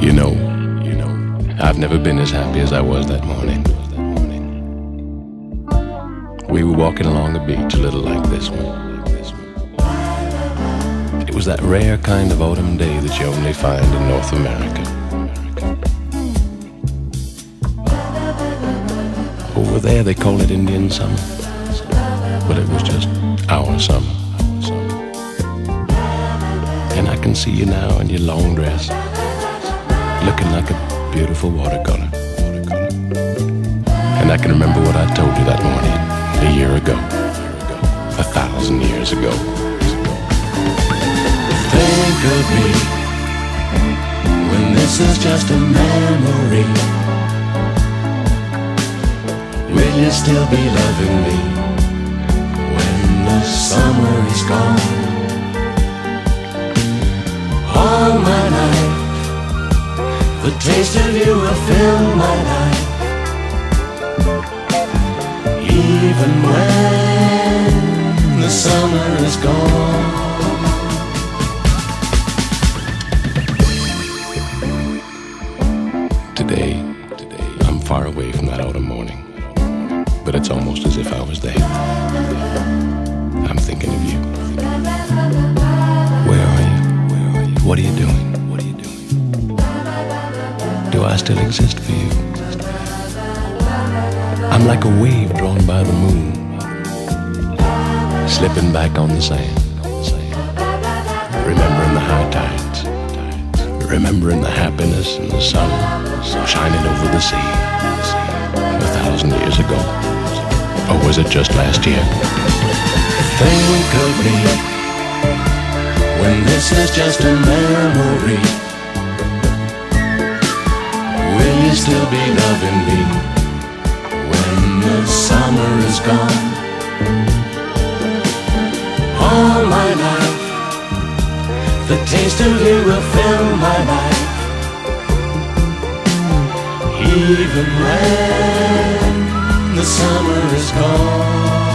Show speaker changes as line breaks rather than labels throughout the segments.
You know, you know, I've never been as happy as I was that morning. We were walking along a beach a little like this one. It was that rare kind of autumn day that you only find in North America. Over there they call it Indian summer, but it was just our summer. And I can see you now in your long dress, looking like a beautiful watercolor. And I can remember what I told you that morning, a year ago, a thousand years ago.
Think of me when this is just a memory. Will you still be loving me summer is gone? All my life, the taste of you will fill my life. Even when the summer is gone.
Today, today, I'm far away from that autumn morning, but it's almost as if I was there. What are you doing? What are you doing? Do I still exist for you? I'm like a wave drawn by the moon, slipping back on the sand, remembering the high tides, remembering the happiness and the sun shining over the sea a thousand years ago. Or was it just last year?
Think of me when this is just a memory. Will you still be loving me when the summer is gone? All my life, the taste of you will fill my life. Even when the summer is gone.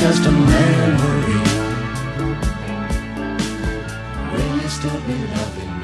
just a memory. Will you still be loving